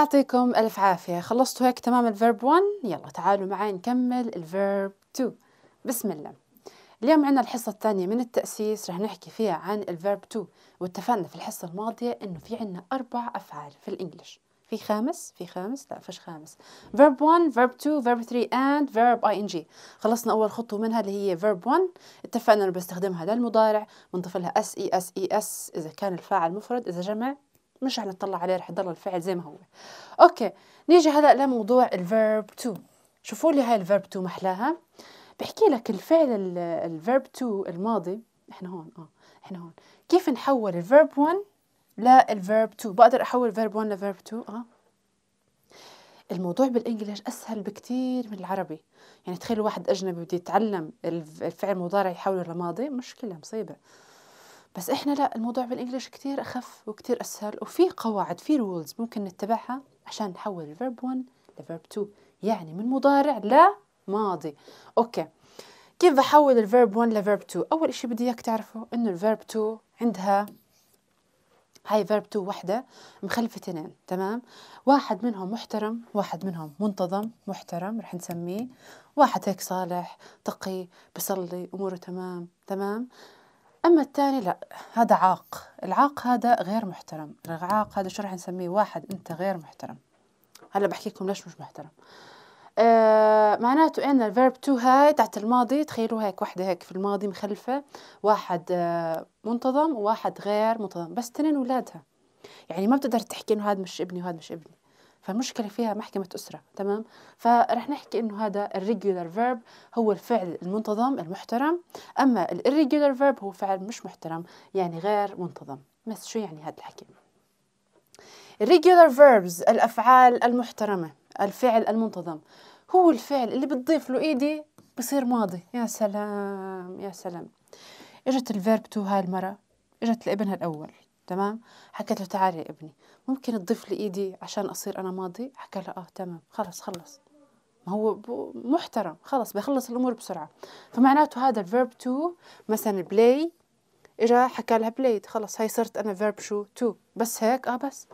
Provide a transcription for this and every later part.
يعطيكم ألف عافية. خلصتوا هيك تمام ال verb 1 يلا تعالوا معي نكمل ال verb 2 بسم الله. اليوم عندنا الحصة الثانية من التأسيس رح نحكي فيها عن ال verb 2 واتفقنا في الحصة الماضية إنه في عنا أربع أفعال في ال English. في خامس في خامس لا فيش خامس. verb 1 verb 2 verb 3 and verb ing خلصنا أول خطوة منها اللي هي verb 1 اتفقنا إنه بستخدمها للمضارع. بنضيف لها s es ies إذا كان الفاعل مفرد إذا جمع مش رح نطلع عليه رح يضل الفعل زي ما هو. okay نيجي هلا لموضوع ال verb 2 شوفوا لي هاي ال verb 2 محلاها. بحكي لك الفعل ال verb 2 الماضي. إحنا هون آه إحنا هون. كيف نحول ال verb 1 لل verb 2 بقدر أحول ال verb 1 ل verb 2 آه. الموضوع بال English أسهل بكثير من العربي. يعني تخيلوا واحد أجنبي بده يتعلم الفعل المضارع يحوله لماضي؟ مشكلة مصيبة. بس إحنا لا الموضوع بال English كتير أخف وكتير أسهل وفي قواعد في rules ممكن نتبعها عشان نحول ال verb 1 ل verb 2 يعني من مضارع لماضي okay. كيف بحول ال verb 1 ل verb 2 أول إشي بدي إياك تعرفوا إنه ال verb 2 عندها هاي verb 2 وحدة مخلفة اثنين تمام؟ واحد منهم محترم واحد منهم منتظم محترم رح نسميه واحد هيك صالح تقي بصلي أموره تمام تمام؟ أما الثاني لا هذا عاق. العاق هذا غير محترم. العاق هذا شو رح نسميه؟ واحد أنت غير محترم. هلا بحكي لكم ليش مش محترم. آه معناته إن ال verb two هاي تحت الماضي تخيلوا هيك وحدة هيك في الماضي مخلفة. واحد آه منتظم وواحد غير منتظم. بس تنين اولادها يعني ما بتقدر تحكي إنه هذا مش ابني وهذا مش ابني. فالمشكلة فيها محكمة أسرة تمام؟ فرح نحكي إنه هذا ال regular verb هو الفعل المنتظم المحترم أما ال irregular verb هو فعل مش محترم يعني غير منتظم. بس شو يعني هذا الحكي؟ ال regular verbs الأفعال المحترمة الفعل المنتظم هو الفعل اللي بتضيف له ed بصير ماضي. يا سلام يا سلام. إجت ال verb two هاي المرة إجت لابنها الأول. تمام؟ حكت له تعالي يا ابني ممكن تضيف لي ed عشان أصير أنا ماضي؟ حكى لها آه تمام خلص خلص ما هو محترم خلص بيخلص الأمور بسرعة. فمعناته هذا ال verb two مثلا play إجا حكى لها played خلص هاي صرت أنا verb شو؟ two بس هيك؟ آه بس.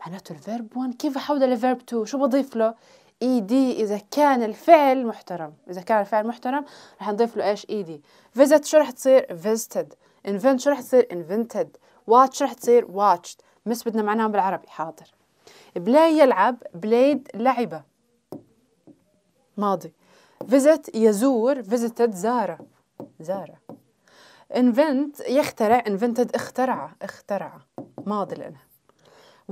معناته ال verb 1 كيف أحوله ل verb 2 شو بضيف له؟ ed إذا كان الفعل محترم إذا كان الفعل محترم رح نضيف له إيش؟ ed visit شو رح تصير؟ visited invent شو رح تصير؟ invented. Watch رح تصير watched. miss بدنا معناها بالعربي. حاضر. play يلعب played لعب. ماضي. Visit يزور. Visited زار زار invent يخترع. Invented اخترع. اخترع. ماضي لنا.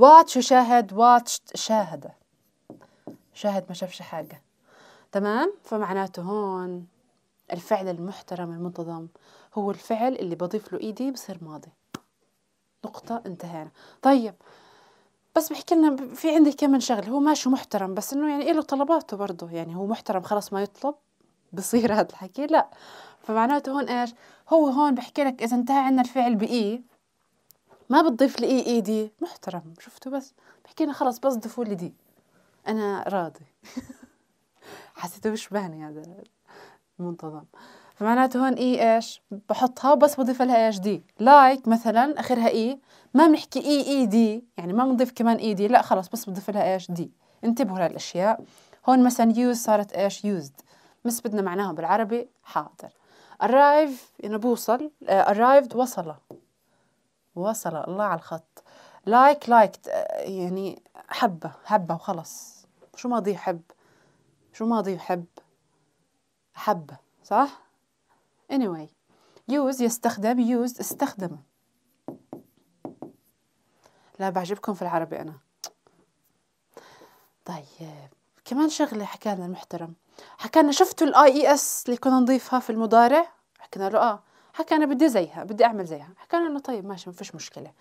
Watch يشاهد watched شاهد شاهد ما شافش حاجة. تمام؟ فمعناته هون الفعل المحترم المنتظم هو الفعل اللي بضيف له إيدي بصير ماضي. نقطة انتهينا. طيب بس بحكي لنا في عندي كم شغله هو ماشي محترم بس إنه يعني له طلباته برضه. يعني هو محترم خلص ما يطلب بصير هذا الحكي. لا فمعناته هون إيش؟ هو هون بحكي لك إذا انتهى عندنا الفعل بإي ما بتضيف لي إي اي دي. محترم شفتوا بس؟ بحكي لنا خلص بس ضيفوا لي دي. أنا راضي. حسيته بيشبهني هذا منتظم فمعناته هون e إيش؟ بحطها بس بضيف لها إيش d. like مثلا آخرها e. ما بنحكي e ed. يعني ما بنضيف كمان ed. لا خلص بس بضيف لها إيش d. انتبهوا لهالأشياء. هون مثلا use صارت إيش؟ used بس بدنا معناها بالعربي حاضر. Arrive يعني بوصل. uh, وصل. وصل الله على الخط. like like, liked يعني حبة حبة وخلص. شو ماضي حب؟ شو ماضي يحب حبة صح؟ Anyway use يستخدم used استخدم. لا بعجبكم في العربي أنا. طيب كمان شغلة حكانا المحترم. حكانا شفتوا الاي اي اس اللي كنا نضيفها في المضارع؟ حكينا له آه. حكى بدي زيها بدي أعمل زيها. حكينا له طيب ماشي ما فيش مشكلة.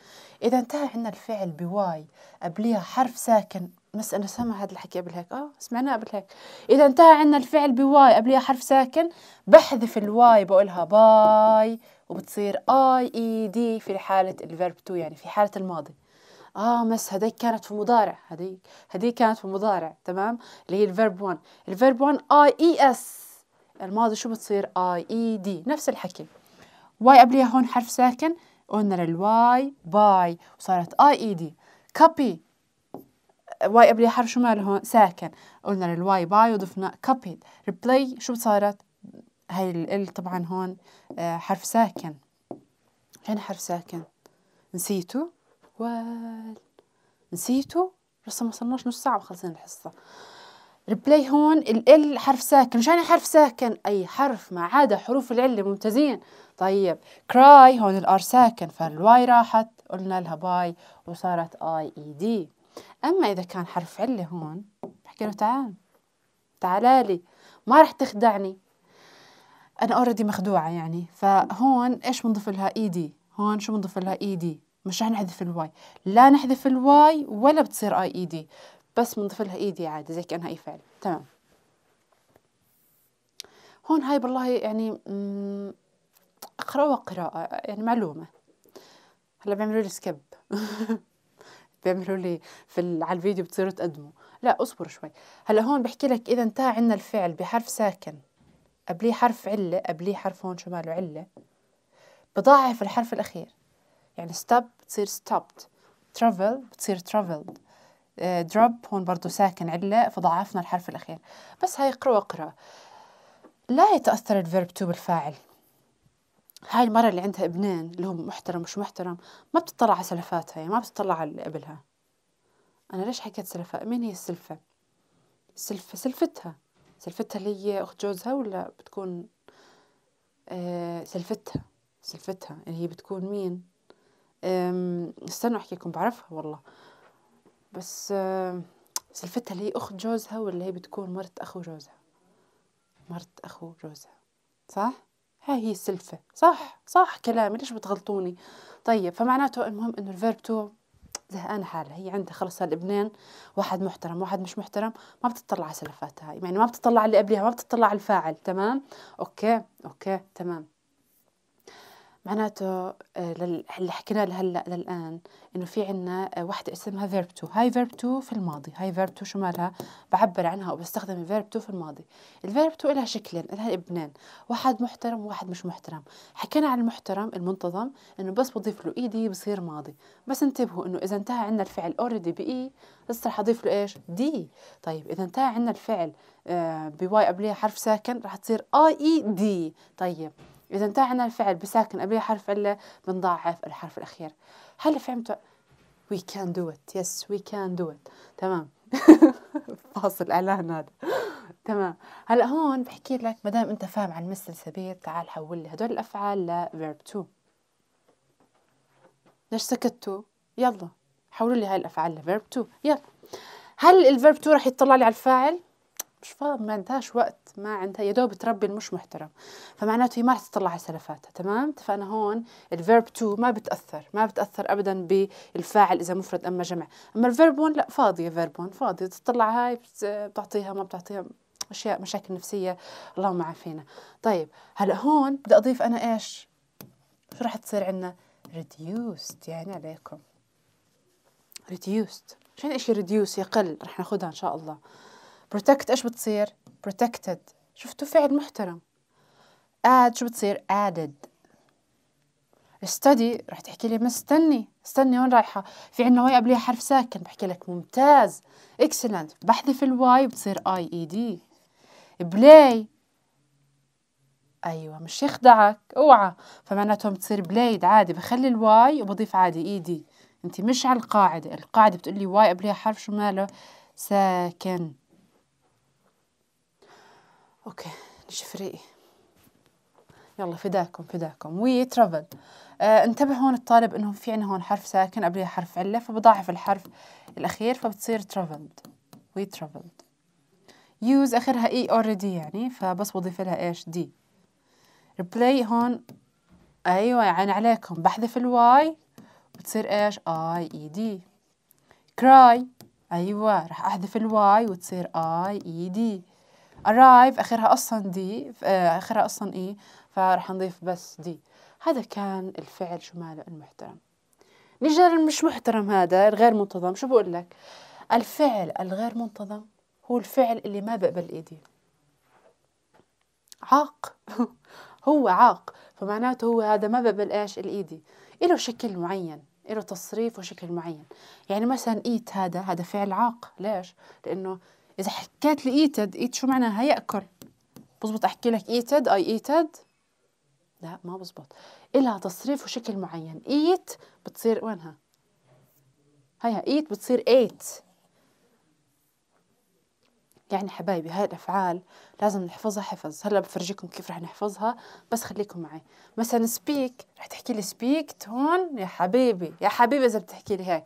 إذا انتهى عندنا الفعل ب y قبليها حرف ساكن. بس أنا سامع هذا الحكي قبل هيك. آه سمعناه قبل هيك. إذا انتهى عندنا الفعل ب y. قبليها حرف ساكن. بحذف ال y بقولها bye وبتصير i e d في حالة ال verb two يعني في حالة الماضي. آه مس هذيك كانت في مضارع. هذيك هذيك كانت في مضارع. تمام؟ اللي هي ال verb 1 ال verb 1 i e s. الماضي شو بتصير؟ i e d. نفس الحكي. y قبليها هون حرف ساكن. قلنا لل y bye وصارت i e d. copy y قبلها حرف شو ماله هون؟ ساكن. قلنا لل y bye وضفنا copied reply شو صارت هاي ال l طبعا هون آه، حرف ساكن. فين حرف ساكن؟ نسيتوا وال. نسيتوا لسه ما صرناش نص ساعة وخلصنا الحصة. reply هون ال l حرف ساكن. مشان حرف ساكن؟ أي حرف ما عدا حروف العلة ممتازين. طيب cry هون ال r ساكن. فال y راحت قلنا لها bye وصارت i e d أما إذا كان حرف علة هون بحكي له تعال تعالالي ما رح تخدعني. أنا already مخدوعة يعني. فهون إيش بنضيف لها؟ e d هون شو بنضيف لها؟ e d مش رح نحذف ال y لا نحذف ال y ولا بتصير i e d بس بنضيف لها e d عادي زي كأنها أي فعل. تمام. هون هاي بالله يعني اقرأ قراءة يعني معلومة. هلا بيعملوا لي skip بيعملوا لي في على الفيديو بتصيروا تقدموا. لا اصبروا شوي. هلا هون بحكي لك إذا انتهى عندنا الفعل بحرف ساكن قبليه حرف علة قبليه حرف هون شماله علة بضاعف الحرف الأخير. يعني stop بتصير stopped travel بتصير traveled uh, drop هون برضو ساكن علة فضاعفنا الحرف الأخير. بس هاي اقرأ. واقرأ لا يتأثر ال verb two بالفاعل. هاي المرة اللي عندها ابنين اللي هم محترم مش محترم ما بتطلع على سلفاتها يعني ما بتطلع على اللي قبلها. أنا ليش حكيت سلفة؟ مين هي السلفة؟ سلفة سلفتها. سلفتها اللي هي أخت جوزها ولا بتكون آه سلفتها؟ سلفتها. اللي هي بتكون مين؟ استنوا أحكيكم بعرفها والله. بس آه سلفتها اللي هي أخت جوزها ولا هي بتكون مرت أخو جوزها؟ مرت أخو جوزها. صح؟ هاي هي السلفة صح صح كلامي ليش بتغلطوني؟ طيب فمعناته المهم إنه ال verb two زهقانة حالها هي عندها خلص هالابنين واحد محترم واحد مش محترم ما بتطلع على سلفاتها. يعني ما بتطلع اللي قبلها ما بتطلع على الفاعل. تمام؟ okay okay تمام. معناته آه، اللي حكينا هلا للآن إنه في عنا آه، وحده اسمها verb two هاي verb two في الماضي. هاي verb two شو مالها؟ بعبر عنها وبستخدم ال verb two في الماضي. ال verb two لها شكلين لها ابنين. واحد محترم وواحد مش محترم. حكينا عن المحترم المنتظم إنه بس بضيف له e d بصير ماضي. بس انتبهوا إنه إذا انتهى عندنا الفعل already ب e بس رح أضيف له إيش؟ d طيب إذا انتهى عندنا الفعل آه بواي قبلها حرف ساكن رح تصير اي اي دي طيب إذا انتهى عنا الفعل بساكن قبل حرف علة بنضاعف الحرف الأخير. هل فهمتوا؟ we can do it. Yes we can do it. تمام. فاصل إعلان هذا. تمام. هلأ هون بحكي لك ما دام أنت فاهم عن مثل سبيل تعال حول لي هدول الأفعال ل verb to ليش سكتوا؟ يلا. حولوا لي هاي الأفعال ل verb two يلا. هل ال verb two رح يطلع لي على الفاعل؟ مش فاضي ما عندهاش وقت ما عندها يا دوب تربي المش محترم. فمعناته هي ما رح تطلع على سلفاتها تمام؟ اتفقنا هون ال verb two ما بتأثر ما بتأثر ابدا بالفاعل إذا مفرد أما جمع. أما ال verb 1 لا فاضية verb 1 فاضية. تطلع هاي بتعطيها ما بتعطيها أشياء مشاكل نفسية اللهم عافينا. طيب هلأ هون بدي أضيف أنا إيش؟ شو رح تصير عندنا؟ reduced يعني عليكم. reduced. شو اشي reduce يقل رح ناخذها إن شاء الله. Protect إيش بتصير؟ Protected. شفتوا فعل محترم. Add شو بتصير؟ Added. Study. رح تحكي لي مستني. استني وين رايحة؟ في عنا y قبلها حرف ساكن. بحكي لك ممتاز. Excellent. بحذف ال y بتصير i e d play أيوه مش يخدعك. أوعى. فمعناتهم بتصير played عادي. بخلي ال y وبضيف عادي e d انت مش على القاعدة. القاعدة بتقول لي y قبلها حرف شو ماله؟ ساكن. okay فريقي. يلا فداكم فداكم. we travel آه انتبه هون الطالب انه في عنا هون حرف ساكن قبلها حرف عله فبضاعف الحرف الأخير فبتصير travelled we travelled use آخرها e already يعني فبس بضيف لها إيش؟ d reply هون. أيوه يعني عليكم. بحذف ال y بتصير إيش؟ i e d cry أيوه رح أحذف ال y وتصير i e d arrive آخرها أصلا d آه، آخرها أصلا e فرح نضيف بس d. هذا كان الفعل شمال المحترم. نيجي مش محترم هذا الغير منتظم. شو بقول لك؟ الفعل الغير منتظم هو الفعل اللي ما بقبل ed عاق. هو عاق. فمعناته هو هذا ما بقبل إيش؟ ال ed. له شكل معين له تصريف وشكل معين. يعني مثلا eat هذا هذا فعل عاق. ليش؟ لأنه إذا حكيت لي eated, eat شو معناها؟ ياكل بزبط أحكي لك eated أي eated لا ما بزبط. إلها تصريف وشكل معين. eat بتصير وينها؟ هيها eat بتصير ate. يعني حبايبي هاي الأفعال لازم نحفظها حفظ. هلأ بفرجيكم كيف رح نحفظها بس خليكم معي. مثلا speak رح تحكي لي speaked هون يا حبيبي يا حبيبي إذا بتحكي لي هيك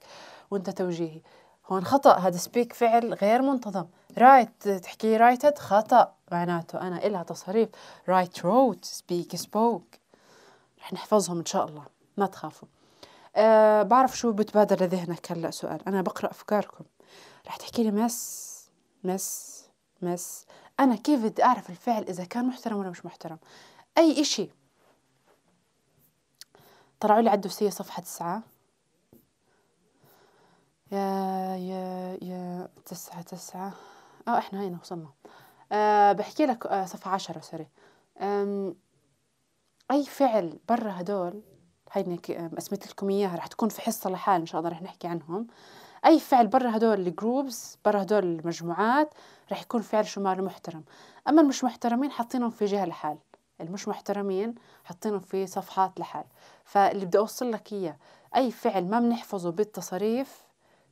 وأنت توجيهي. هون خطأ هذا speak فعل غير منتظم. write تحكي writed خطأ معناته أنا إلها تصريف. write wrote speak spoke رح نحفظهم إن شاء الله ما تخافوا. أه بعرف شو بتبادر لذهنك هلا سؤال. أنا بقرأ أفكاركم. رح تحكي لي مس مس مس أنا كيف بدي أعرف الفعل إذا كان محترم ولا مش محترم؟ أي إشي. طلعوا لي عالدوسية صفحة تسعة. يا يا يا تسعة تسعة. آه إحنا هنا وصلنا. أه بحكي لك أه صفحة عشرة سوري. أي فعل برا هدول هيني قسمت لكم إياها رح تكون في حصة لحال إن شاء الله رح نحكي عنهم. أي فعل برا هدول ال groups برا هدول المجموعات رح يكون فعل شمال محترم. أما المش محترمين حاطينهم في جهة لحال. المش محترمين حاطينهم في صفحات لحال. فاللي بدي أوصل لك إياه أي فعل ما بنحفظه بالتصاريف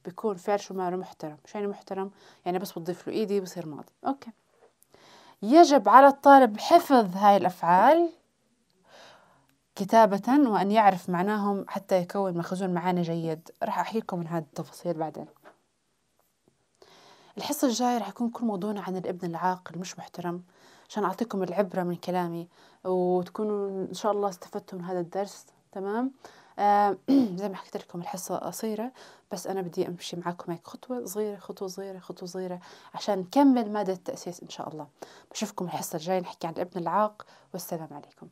بيكون فعل شمال محترم شو يعني محترم؟ يعني بس بتضيف له ed بصير ماضي. okay. يجب على الطالب حفظ هاي الأفعال كتابة وأن يعرف معناهم حتى يكون مخزون معاني جيد. راح أحكي لكم من هذه التفاصيل بعدين. الحصة الجاية راح يكون كل موضوعنا عن الابن العاقل مش محترم. عشان أعطيكم العبرة من كلامي وتكونوا إن شاء الله استفدتوا من هذا الدرس تمام؟ آه، زي ما حكيت لكم الحصة قصيرة بس أنا بدي أمشي معكم هيك خطوة صغيرة خطوة صغيرة خطوة صغيرة عشان نكمل مادة التأسيس إن شاء الله. بشوفكم الحصة الجاية نحكي عن الابن العاق والسلام عليكم.